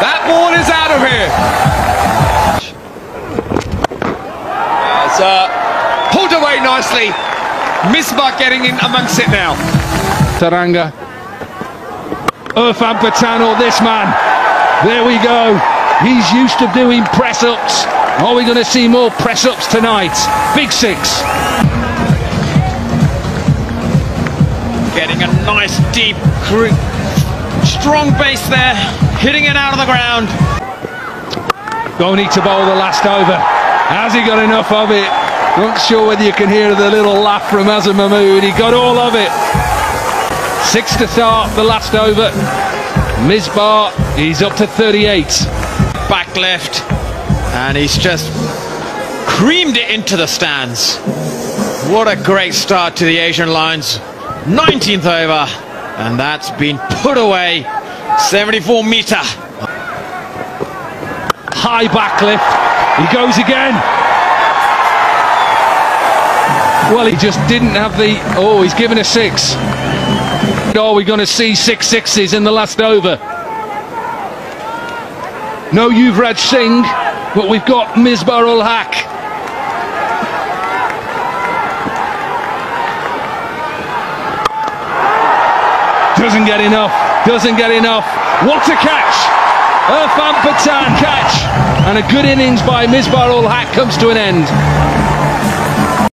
ball is out of here. It's uh, pulled away nicely. Misbah getting in amongst it now. Tharanga. Irfan Pathan or this man. There we go. He's used to doing press ups. Are we going to see more press ups tonight? Big six. Getting a nice deep, cr- strong base there, hitting it out of the ground. Need to bowl the last over. Has he got enough of it? Not sure whether you can hear the little laugh from Azhar Mahmood. He got all of it. Six to start the last over. Misbah, he's up to 38. Back left, and he's just creamed it into the stands. What a great start to the Asian Lions. 19th over, and that's been put away. 74 metre. High back lift. He goes again. Well, he just didn't have the. Oh, he's given a six. Are we going to see six sixes in the last over? No Yuvraj Singh, but we've got Misbah ul Haq. Doesn't get enough. Doesn't get enough. What a catch! Irfan Pathan catch. And a good innings by Misbah ul Haq comes to an end.